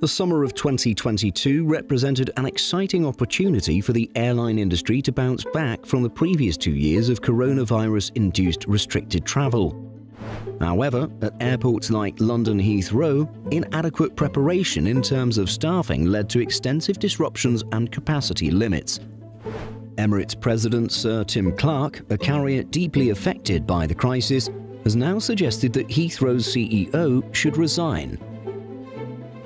The summer of 2022 represented an exciting opportunity for the airline industry to bounce back from the previous two years of coronavirus induced restricted travel. However, at airports like London Heathrow, inadequate preparation in terms of staffing led to extensive disruptions and capacity limits. Emirates President Sir Tim Clark, a carrier deeply affected by the crisis, has now suggested that Heathrow's CEO should resign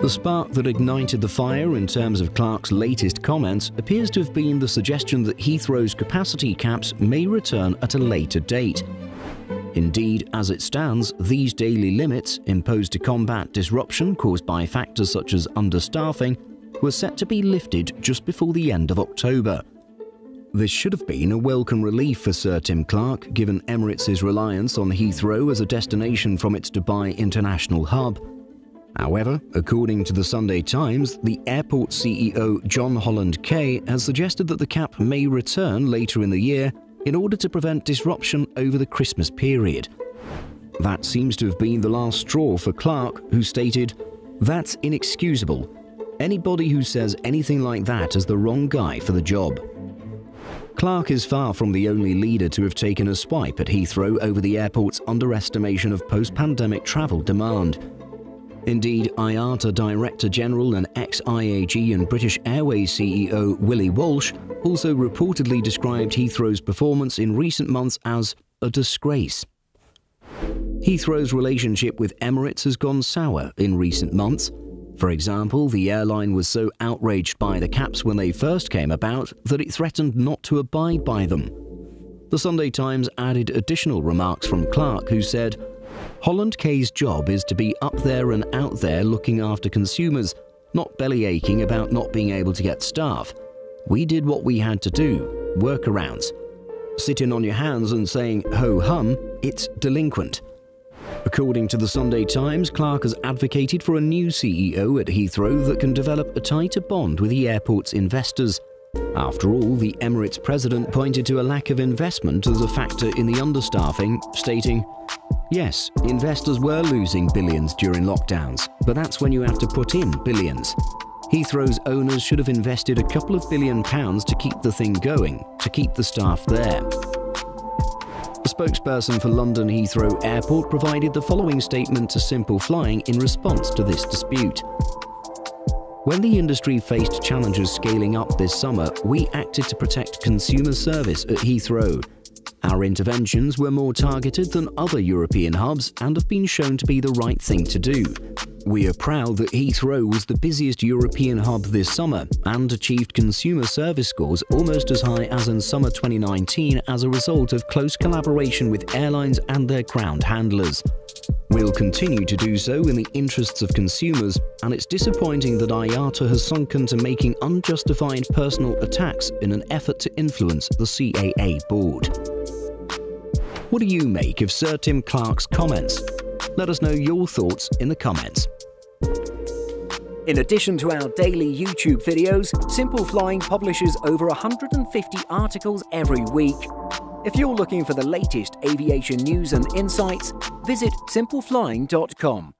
the spark that ignited the fire in terms of Clark's latest comments appears to have been the suggestion that Heathrow's capacity caps may return at a later date. Indeed, as it stands, these daily limits, imposed to combat disruption caused by factors such as understaffing, were set to be lifted just before the end of October. This should have been a welcome relief for Sir Tim Clark, given Emirates' reliance on Heathrow as a destination from its Dubai international hub, However, according to the Sunday Times, the airport CEO John Holland Kaye has suggested that the cap may return later in the year in order to prevent disruption over the Christmas period. That seems to have been the last straw for Clark, who stated, That's inexcusable. Anybody who says anything like that is the wrong guy for the job. Clark is far from the only leader to have taken a swipe at Heathrow over the airport's underestimation of post pandemic travel demand. Indeed, IATA Director General and ex-IAG and British Airways CEO Willie Walsh also reportedly described Heathrow's performance in recent months as a disgrace. Heathrow's relationship with Emirates has gone sour in recent months. For example, the airline was so outraged by the caps when they first came about that it threatened not to abide by them. The Sunday Times added additional remarks from Clark, who said, Holland Kaye's job is to be up there and out there looking after consumers, not belly aching about not being able to get staff. We did what we had to do, workarounds. Sitting on your hands and saying ho hum, it's delinquent. According to the Sunday Times, Clark has advocated for a new CEO at Heathrow that can develop a tighter bond with the airport's investors. After all, the Emirates president pointed to a lack of investment as a factor in the understaffing, stating, Yes, investors were losing billions during lockdowns, but that's when you have to put in billions. Heathrow's owners should have invested a couple of billion pounds to keep the thing going, to keep the staff there. A spokesperson for London Heathrow Airport provided the following statement to Simple Flying in response to this dispute. When the industry faced challenges scaling up this summer, we acted to protect consumer service at Heathrow our interventions were more targeted than other European hubs and have been shown to be the right thing to do. We are proud that Heathrow was the busiest European hub this summer and achieved consumer service scores almost as high as in summer 2019 as a result of close collaboration with airlines and their ground handlers. We'll continue to do so in the interests of consumers, and it's disappointing that IATA has sunken to making unjustified personal attacks in an effort to influence the CAA board. What do you make of Sir Tim Clark's comments? Let us know your thoughts in the comments. In addition to our daily YouTube videos, Simple Flying publishes over 150 articles every week. If you're looking for the latest aviation news and insights, visit simpleflying.com.